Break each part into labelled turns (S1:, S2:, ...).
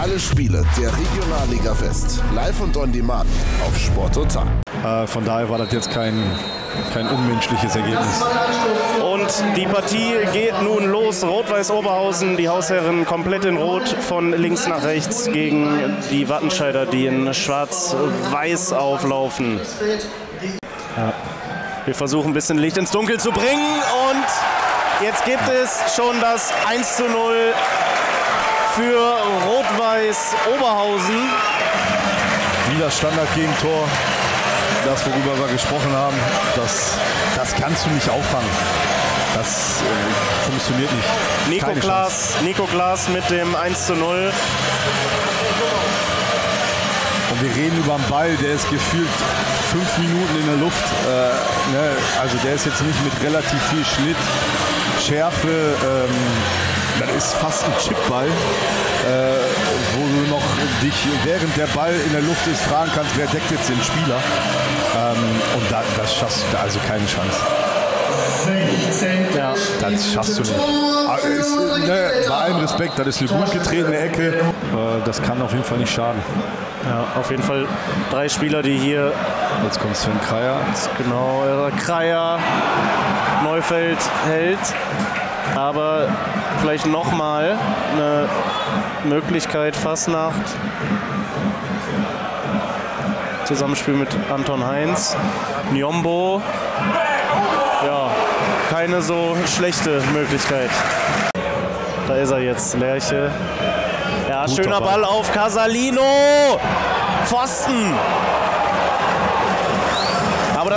S1: Alle Spiele der Regionalliga West. Live und on demand auf Sport Total.
S2: Äh, von daher war das jetzt kein, kein unmenschliches Ergebnis.
S3: Und die Partie geht nun los. Rot-Weiß Oberhausen, die Hausherren komplett in Rot von links nach rechts gegen die Wattenscheider, die in Schwarz-Weiß auflaufen. Ja. Wir versuchen ein bisschen Licht ins Dunkel zu bringen und jetzt gibt es schon das 1 zu 0 für Rot-Weiß Oberhausen.
S2: Wieder Standard-Gegentor. Das, worüber wir gesprochen haben, das, das kannst du nicht auffangen. Das äh, funktioniert nicht.
S3: Nico Klaas, Nico Klaas mit dem 1 zu 0.
S2: Und wir reden über einen Ball, der ist gefühlt fünf Minuten in der Luft. Äh, ne? Also der ist jetzt nicht mit relativ viel Schnitt, Schärfe. Ähm, das ist fast ein Chipball, äh, wo du noch dich, während der Ball in der Luft ist, fragen kannst, wer deckt jetzt den Spieler. Ähm, und da, das schaffst du da also keine Chance.
S3: Ja.
S2: Das schaffst du nicht. Aber es, ne, bei allem Respekt, das ist eine gut getretene Ecke. Äh, das kann auf jeden Fall nicht schaden.
S3: ja, auf jeden Fall drei Spieler, die hier,
S2: Jetzt kommt Sven Kreier.
S3: genau, Kreier, Neufeld hält. Aber vielleicht nochmal eine Möglichkeit, Fastnacht. Zusammenspiel mit Anton Heinz. Njombo. Ja, keine so schlechte Möglichkeit. Da ist er jetzt, Lerche. Ja,
S2: Guter
S3: schöner
S2: Ball.
S3: Ball auf Casalino. Pfosten.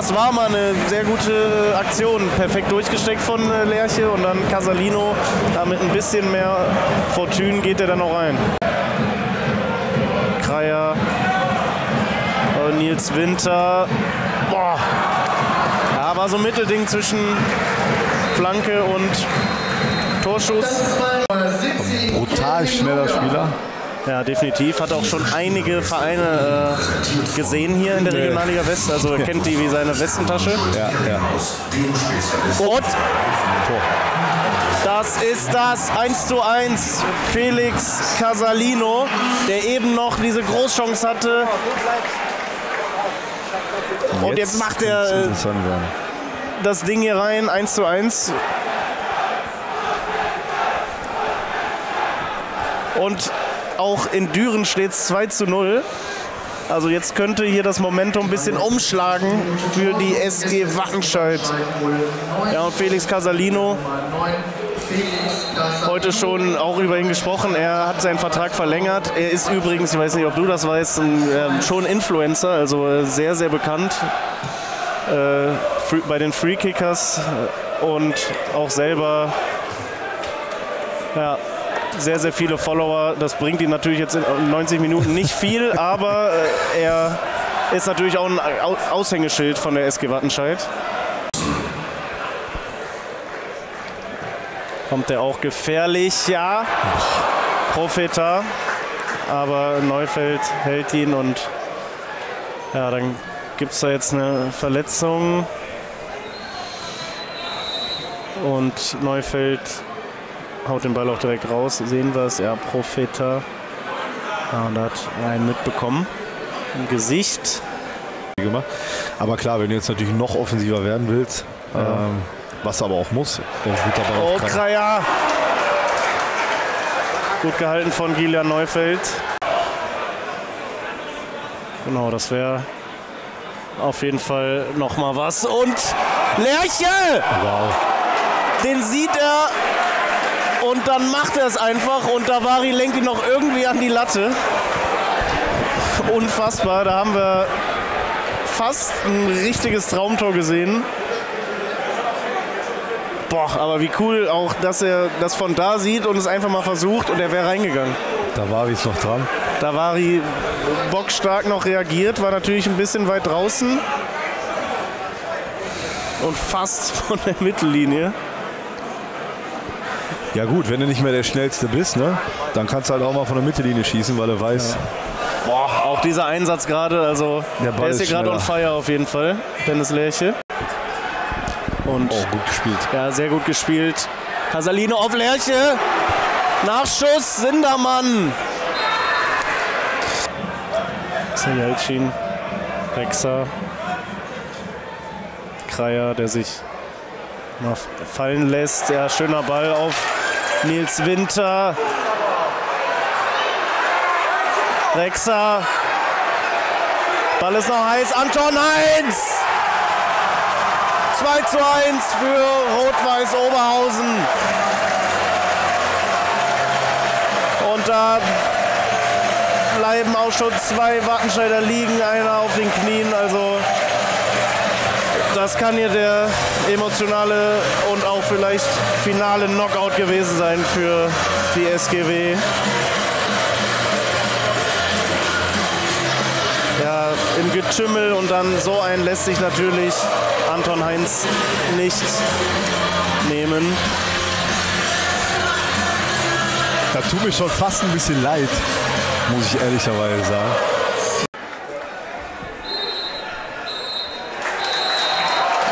S3: Das war mal eine sehr gute Aktion. Perfekt durchgesteckt von äh, Lerche und dann Casalino. Da mit ein bisschen mehr Fortune geht er dann noch rein. Kreier. äh, Nils Winter. Boah. Ja, war so ein Mittelding zwischen Flanke und Torschuss.
S2: Brutal schneller Spieler.
S3: Ja, definitiv. Hat auch schon einige Vereine äh, gesehen hier in der Regionalliga West. Also er kennt die wie seine Westentasche.
S2: Ja, ja.
S3: Und das ist das 1 zu 1. Felix Casalino, der eben noch diese Großchance hatte. Und jetzt macht er, äh. Das Ding hier rein, 1 zu 1. Und auch in Düren steht es 2 zu 0. Also jetzt könnte hier das Momentum ein bisschen umschlagen für die SG Wattenscheid. Ja, und Felix Casalino, heute schon auch über ihn gesprochen. Er hat seinen Vertrag verlängert. Er ist übrigens, ich weiß nicht, ob du das weißt, ein, ähm, schon Influencer, also äh, sehr, sehr bekannt äh, bei den Free Kickers äh, und auch selber ja, sehr, sehr viele Follower. Das bringt ihn natürlich jetzt in 90 Minuten nicht viel, aber äh, er ist natürlich auch ein Au- Aushängeschild von der SG Wattenscheid. Kommt er auch gefährlich, ja. Profeta. Aber Neufeld hält ihn und ja, dann gibt es da jetzt eine Verletzung. Und Neufeld haut den Ball auch direkt raus. Sehen wir es, ja, Profeta. Ja, und hat einen mitbekommen. Im Gesicht.
S2: gemacht. Aber klar, wenn du jetzt natürlich noch offensiver werden willst, ähm, was aber auch muss,
S3: Oh,
S2: Kreier.
S3: Gut gehalten von Gilian Neufeld. Genau, das wäre auf jeden Fall noch mal was. Und Lerche!
S2: Wow.
S3: Den sieht er und dann macht er es einfach und Davari lenkt ihn noch irgendwie an die Latte. Unfassbar, da haben wir fast ein richtiges Traumtor gesehen. Boah, aber wie cool auch, dass er das von da sieht und es einfach mal versucht und er wäre reingegangen.
S2: Da war ich noch dran.
S3: Davari bockstark noch reagiert, war natürlich ein bisschen weit draußen und fast von der Mittellinie.
S2: Ja gut, wenn du nicht mehr der Schnellste bist, ne, dann kannst du halt auch mal von der Mittellinie schießen, weil er weiß,
S3: Boah, auch dieser Einsatz gerade, also
S2: Der
S3: der,
S2: Ball
S3: ist hier
S2: ist
S3: gerade on fire auf jeden Fall, Dennis Lerche. Und
S2: oh, gut gespielt.
S3: ja, sehr gut gespielt. Casalino auf Lerche. Nachschuss, Sindermann. Sayalcin, Rexa, Kreier, der sich mal fallen lässt. Ja, schöner Ball auf Nils Winter. Rexa. Ball ist noch heiß. Anton Heinz. 2 zu 1 für Rot-Weiß Oberhausen. Und da bleiben auch schon zwei Wattenscheider liegen, einer auf den Knien. Also das kann hier der emotionale und auch vielleicht finale Knockout gewesen sein für die SGW. Ja, im Getümmel und dann so ein lässt sich natürlich Anton Heinz nicht nehmen.
S2: Da tut mir schon fast ein bisschen leid, muss ich ehrlicherweise sagen.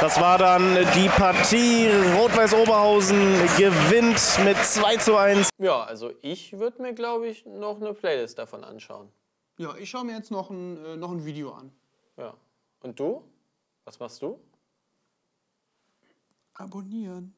S3: Das war dann die Partie. Rot-Weiß Oberhausen gewinnt mit 2 zu 1.
S4: Ja, also ich würde mir, glaube ich, noch eine Playlist davon anschauen.
S5: Ja, ich schaue mir jetzt noch ein, äh, noch ein Video an.
S4: Ja. Und du? Was machst du?
S5: Abonnieren.